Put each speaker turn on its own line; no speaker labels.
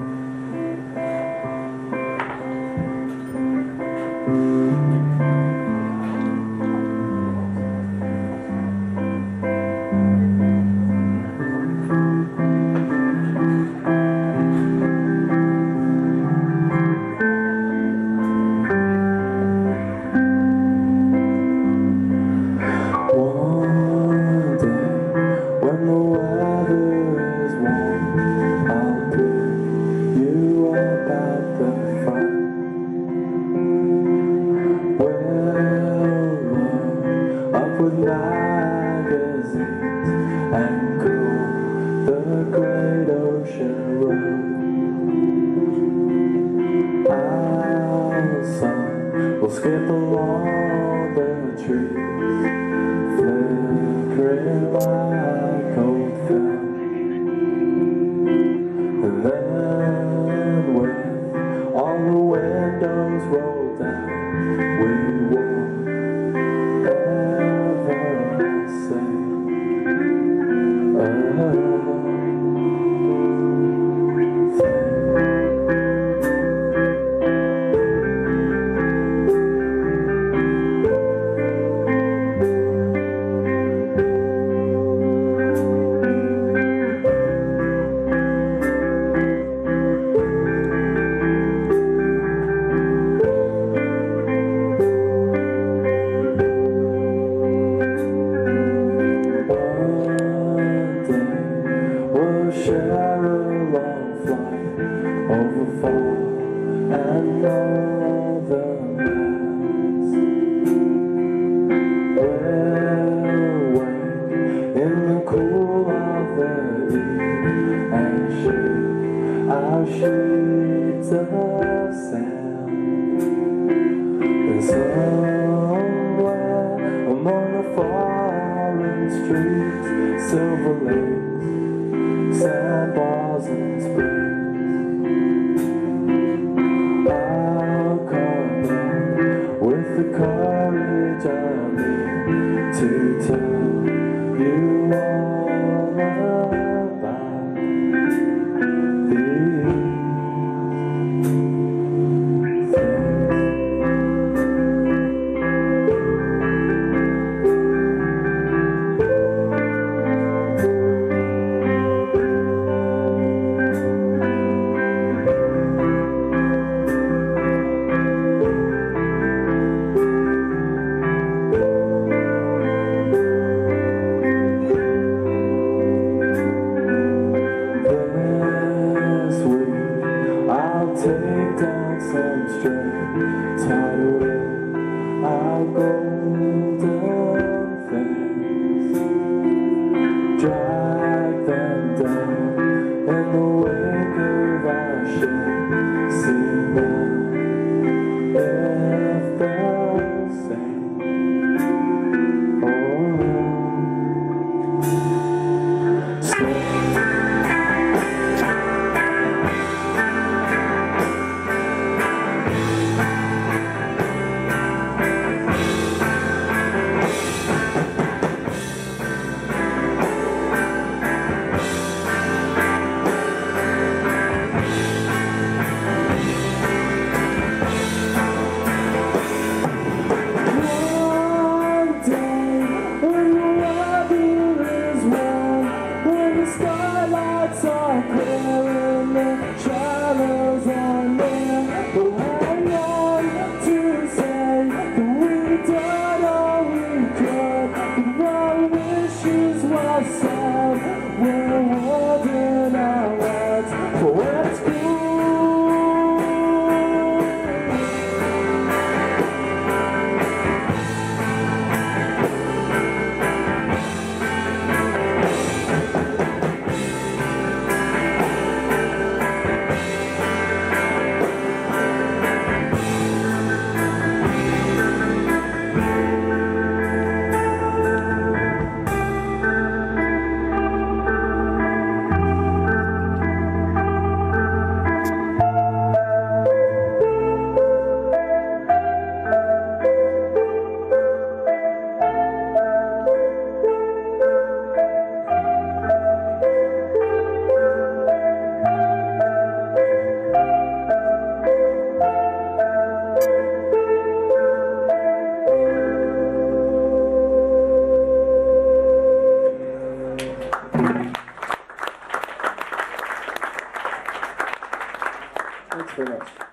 Amen. and cool the great ocean road. Our sun will skip along the trees, flickering like old film. And then when all the windows roll down, we sheets of sound And somewhere among the foreign streets Silver lakes, sandbars and springs. dance and stray. Tidal I'll go. us.
Very much.